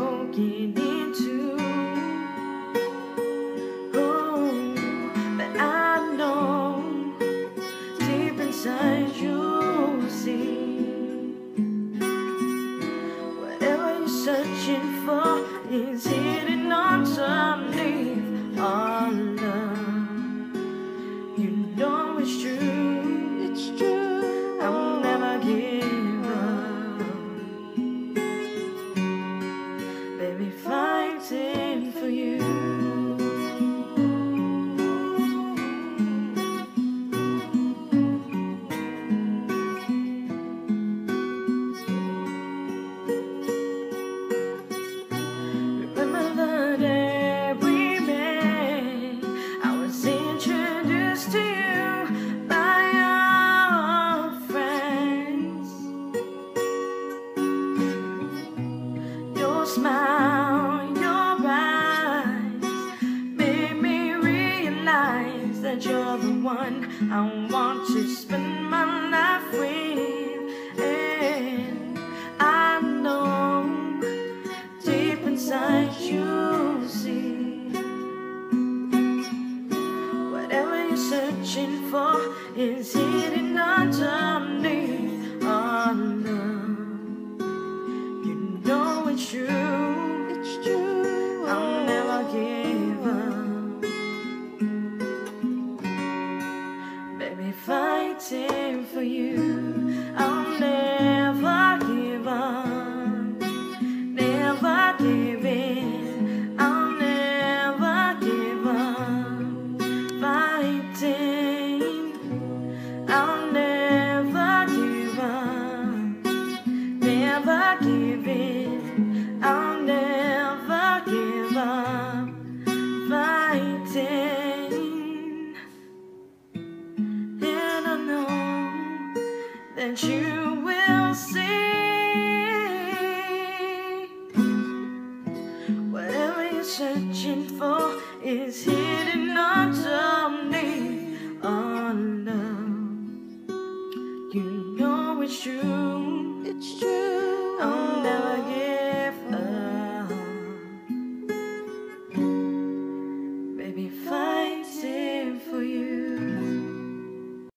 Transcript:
broken in me find spend my life with. And I know deep inside you see whatever you're searching for is hidden underneath. Fighting for you. I'll never give up. Never give in. I'll never give up. Fighting. I'll never give up. Never give in. I'll never give up. That you will see. Whatever you're searching for is hidden